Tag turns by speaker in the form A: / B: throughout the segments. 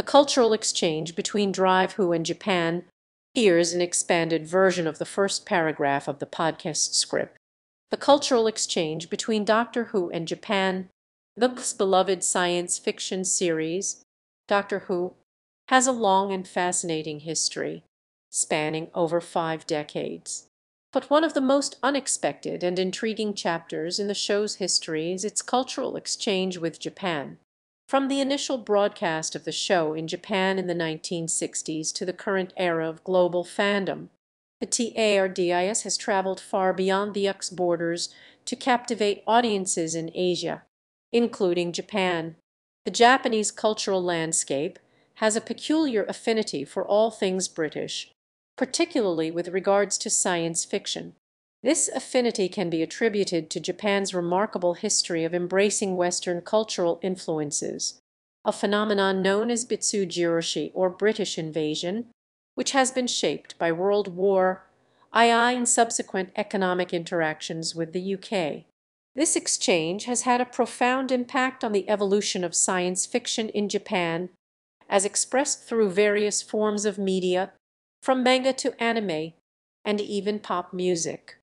A: The cultural exchange between Drive Who and Japan Here's an expanded version of the first paragraph of the podcast script. The cultural exchange between Doctor Who and Japan, the beloved science fiction series, Doctor Who, has a long and fascinating history, spanning over five decades. But one of the most unexpected and intriguing chapters in the show's history is its cultural exchange with Japan. From the initial broadcast of the show in Japan in the 1960s to the current era of global fandom, the TARDIS has traveled far beyond the UK's borders to captivate audiences in Asia, including Japan. The Japanese cultural landscape has a peculiar affinity for all things British, particularly with regards to science fiction. This affinity can be attributed to Japan's remarkable history of embracing Western cultural influences, a phenomenon known as Bitsujiroshi or British invasion, which has been shaped by World War II and subsequent economic interactions with the UK. This exchange has had a profound impact on the evolution of science fiction in Japan, as expressed through various forms of media, from manga to anime, and even pop music.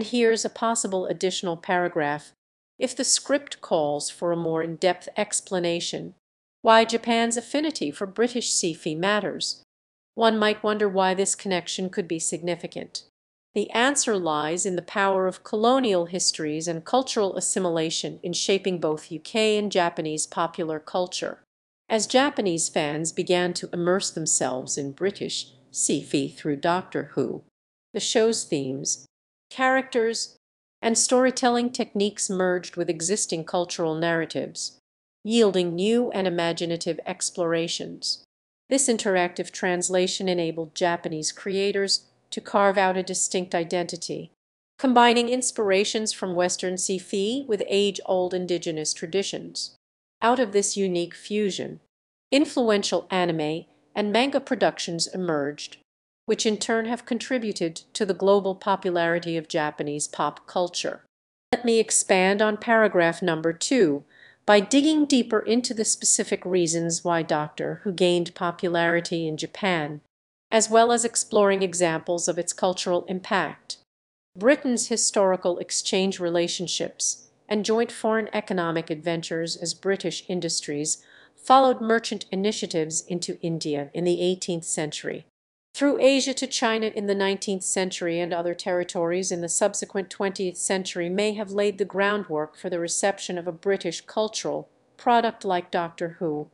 A: Here's a possible additional paragraph, if the script calls for a more in-depth explanation, why Japan's affinity for British sci-fi matters. One might wonder why this connection could be significant. The answer lies in the power of colonial histories and cultural assimilation in shaping both UK and Japanese popular culture. As Japanese fans began to immerse themselves in British sci-fi through Doctor Who, the show's themes, characters, and storytelling techniques merged with existing cultural narratives, yielding new and imaginative explorations. This interactive translation enabled Japanese creators to carve out a distinct identity, combining inspirations from Western sci-fi with age-old indigenous traditions. Out of this unique fusion, influential anime and manga productions emerged, which in turn have contributed to the global popularity of Japanese pop culture. Let me expand on paragraph number two by digging deeper into the specific reasons why Doctor Who gained popularity in Japan, as well as exploring examples of its cultural impact. Britain's historical exchange relationships and joint foreign economic adventures as British industries followed merchant initiatives into India in the 18th century through Asia to China in the 19th century and other territories in the subsequent 20th century may have laid the groundwork for the reception of a British cultural product like Doctor Who.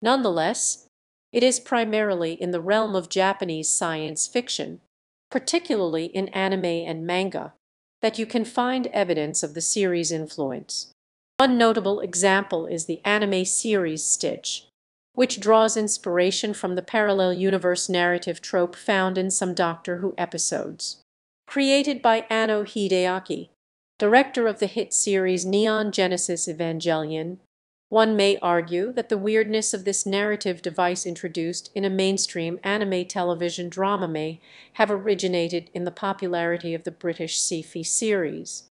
A: Nonetheless, it is primarily in the realm of Japanese science fiction, particularly in anime and manga, that you can find evidence of the series' influence. One notable example is the anime series Stitch, which draws inspiration from the parallel universe narrative trope found in some Doctor Who episodes. Created by Anno Hideaki, director of the hit series Neon Genesis Evangelion, one may argue that the weirdness of this narrative device introduced in a mainstream anime television drama may have originated in the popularity of the British sci-fi series.